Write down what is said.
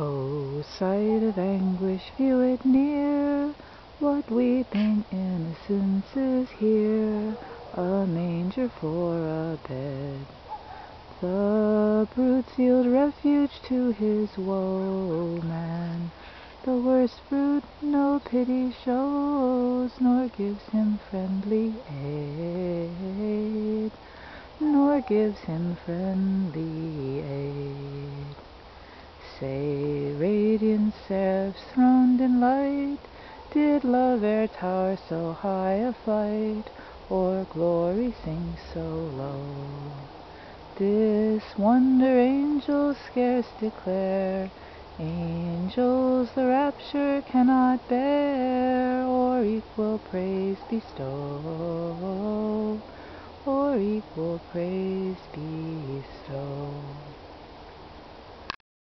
Oh, sight of anguish, view it near, What weeping innocence is here, A manger for a bed. The brutes yield refuge to his woe, man, The worst brute no pity shows, Nor gives him friendly aid, Nor gives him friendly aid. Say, radiant seraphs throned in light, Did love e'er tower so high a flight, Or glory sing so low? This wonder angels scarce declare, Angels the rapture cannot bear, Or equal praise bestow, Or equal praise bestow.